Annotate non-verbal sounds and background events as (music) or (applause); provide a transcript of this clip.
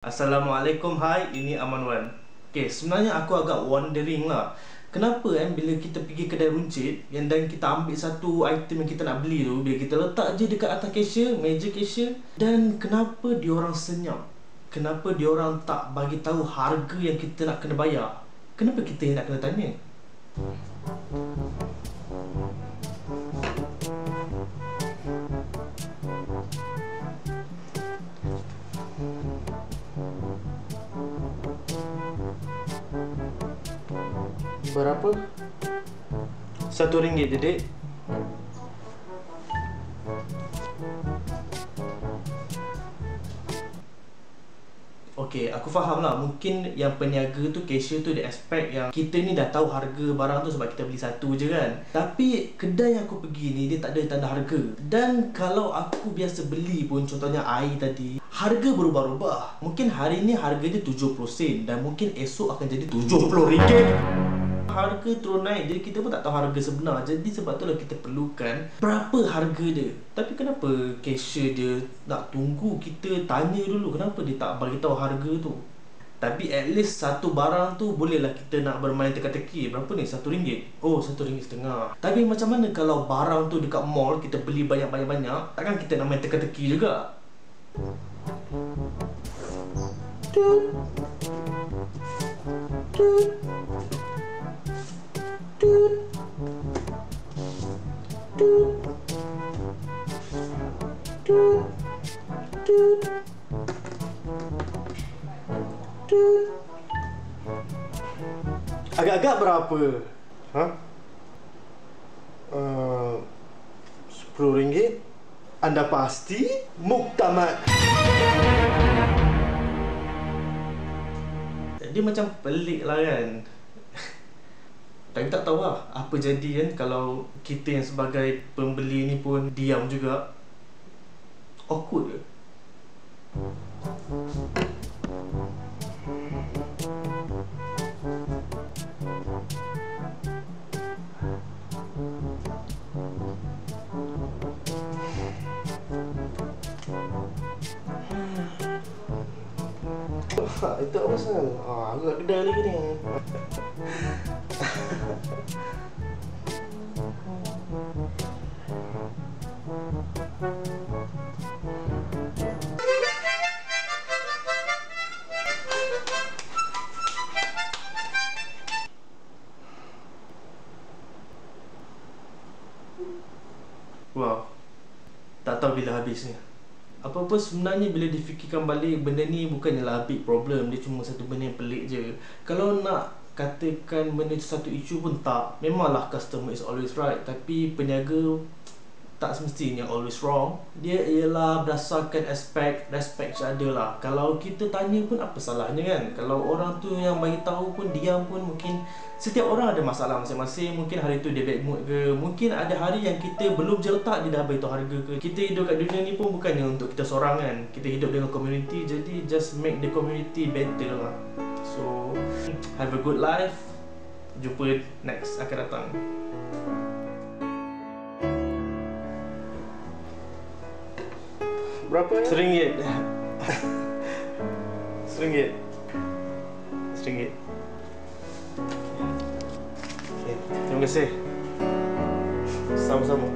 Assalamualaikum, hai, ini Aman Wan Okay, sebenarnya aku agak wondering lah. Kenapa kan bila kita pergi kedai runcit yang Dan kita ambil satu item yang kita nak beli tu Bila kita letak je dekat atas cashier, meja cashier Dan kenapa diorang senyap? Kenapa diorang tak bagi tahu harga yang kita nak kena bayar? Kenapa kita yang nak kena tanya Berapa? Satu ringgit, dedek. Okay, aku faham lah. Mungkin yang peniaga tu, cashier tu Dia expect yang kita ni dah tahu harga barang tu Sebab kita beli satu je kan. Tapi kedai yang aku pergi ni Dia tak ada tanda harga. Dan kalau aku biasa beli pun Contohnya air tadi Harga berubah-ubah. Mungkin hari ni harganya 70 sen Dan mungkin esok akan jadi 70 ringgit harga turun naik jadi kita pun tak tahu harga sebenar. Jadi sebab tu lah kita perlukan berapa harga dia. Tapi kenapa cashier dia nak tunggu kita tanya dulu? Kenapa dia tak bagi tahu harga tu? Tapi at least satu barang tu bolehlah kita nak bermain teka-teki. Berapa ni? Satu ringgit? Oh, satu ringgit setengah. Tapi macam mana kalau barang tu dekat mall Kita beli banyak-banyak-banyak Takkan kita nak main teka-teki juga? Tut. Tut Agak-agak berapa? Ha? Uh, Sepuluh ringgit? Anda pasti? Muktamad. Dia macam pelik lah kan tapi tak tahu lah apa jadi kan kalau kita yang sebagai pembeli ni pun diam juga Awkward ke? Ha, itu apa pasal? Ah, agak kedai lagi ni. Wow Tak tahu bila habisnya Apa-apa sebenarnya bila difikirkan balik Benda ni bukannya lah big problem Dia cuma satu benda yang pelik je. Kalau nak katakan benda tu satu isu pun tak Memanglah customer is always right. Tapi peniaga tak semestinya always wrong Dia ialah berdasarkan aspek respect ada lah. Kalau kita tanya pun apa salahnya kan? Kalau orang tu yang bagi tahu pun diam pun mungkin Setiap orang ada masalah masing-masing. Mungkin hari tu dia bad mood ke Mungkin ada hari yang kita belum je letak dia dah beritahu harga ke. Kita hidup kat dunia ni pun bukannya untuk kita seorang kan? Kita hidup dengan community Jadi just make the community better lah. So have a good life. Jumpa next akan datang Berapa ya? (laughs) Seringgit. Seringgit. Seringgit. Okay. Terima kasih. Sama-sama